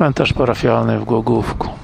Cmentarz parafialny w Głogówku.